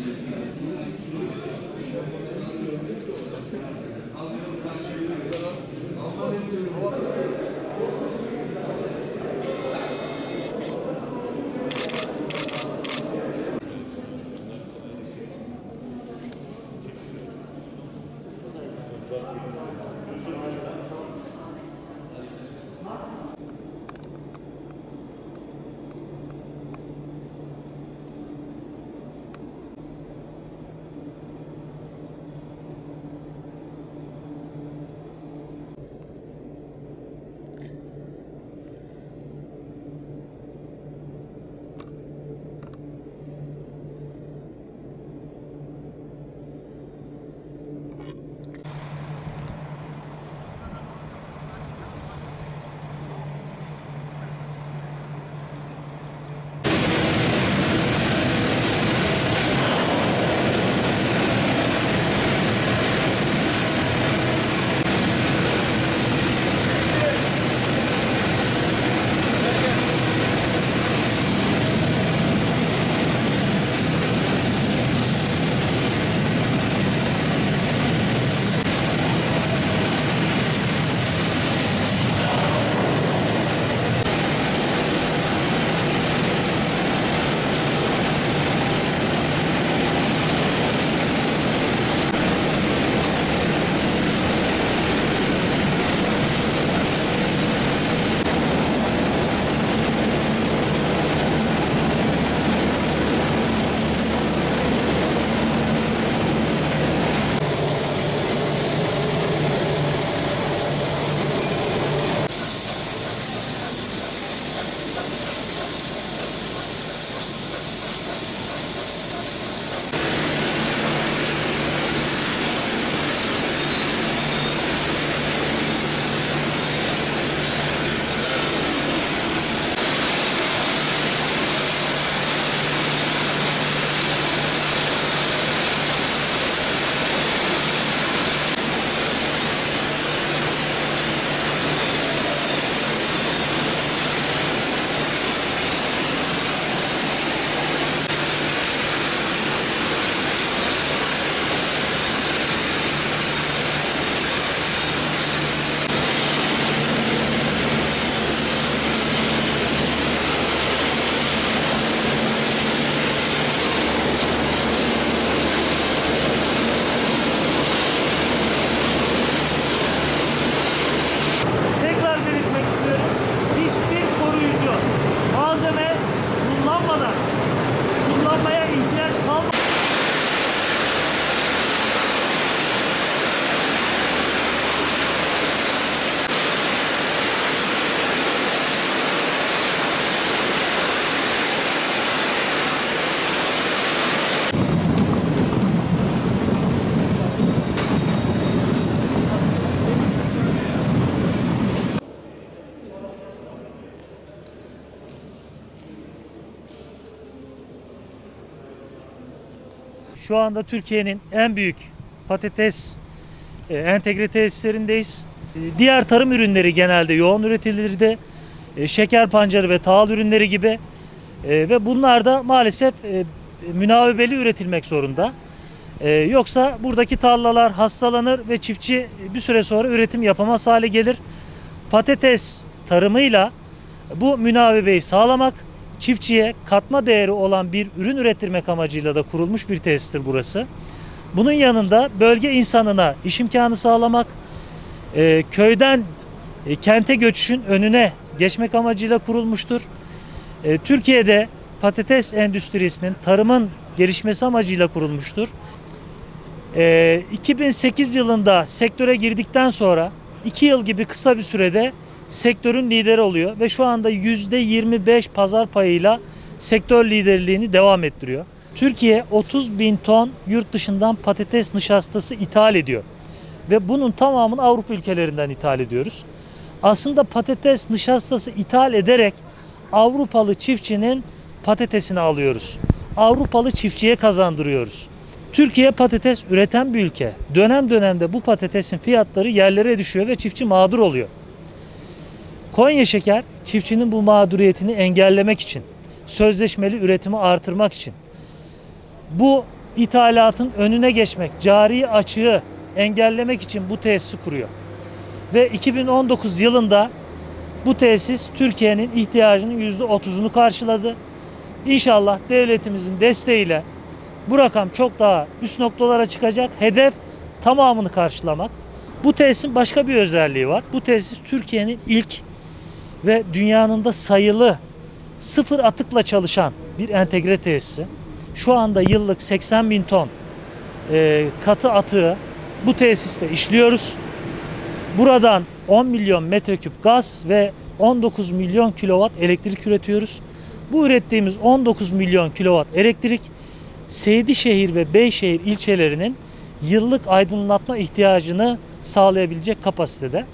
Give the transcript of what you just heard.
Tekrar Şu anda Türkiye'nin en büyük patates e, entegre tesislerindeyiz. E, diğer tarım ürünleri genelde yoğun üretilirdi. E, şeker pancarı ve tahıl ürünleri gibi. E, ve bunlar da maalesef e, münavebeli üretilmek zorunda. E, yoksa buradaki tarlalar hastalanır ve çiftçi bir süre sonra üretim yapamaz hale gelir. Patates tarımıyla bu münavebeyi sağlamak, çiftçiye katma değeri olan bir ürün ürettirmek amacıyla da kurulmuş bir tesistir burası. Bunun yanında bölge insanına iş imkanı sağlamak, e, köyden e, kente göçüşün önüne geçmek amacıyla kurulmuştur. E, Türkiye'de patates endüstrisinin tarımın gelişmesi amacıyla kurulmuştur. E, 2008 yılında sektöre girdikten sonra 2 yıl gibi kısa bir sürede sektörün lideri oluyor ve şu anda %25 pazar payıyla sektör liderliğini devam ettiriyor. Türkiye 30 bin ton yurt dışından patates nişastası ithal ediyor ve bunun tamamını Avrupa ülkelerinden ithal ediyoruz. Aslında patates nişastası ithal ederek Avrupalı çiftçinin patatesini alıyoruz. Avrupalı çiftçiye kazandırıyoruz. Türkiye patates üreten bir ülke. Dönem dönemde bu patatesin fiyatları yerlere düşüyor ve çiftçi mağdur oluyor. Konya Şeker çiftçinin bu mağduriyetini engellemek için, sözleşmeli üretimi artırmak için bu ithalatın önüne geçmek, cari açığı engellemek için bu tesisi kuruyor. Ve 2019 yılında bu tesis Türkiye'nin ihtiyacının %30'unu karşıladı. İnşallah devletimizin desteğiyle bu rakam çok daha üst noktalara çıkacak. Hedef tamamını karşılamak. Bu tesisin başka bir özelliği var. Bu tesis Türkiye'nin ilk ve dünyanın da sayılı sıfır atıkla çalışan bir entegre tesisi. Şu anda yıllık 80 bin ton e, katı atığı bu tesiste işliyoruz. Buradan 10 milyon metreküp gaz ve 19 milyon kilowatt elektrik üretiyoruz. Bu ürettiğimiz 19 milyon kilowatt elektrik Seydişehir ve Beyşehir ilçelerinin yıllık aydınlatma ihtiyacını sağlayabilecek kapasitede.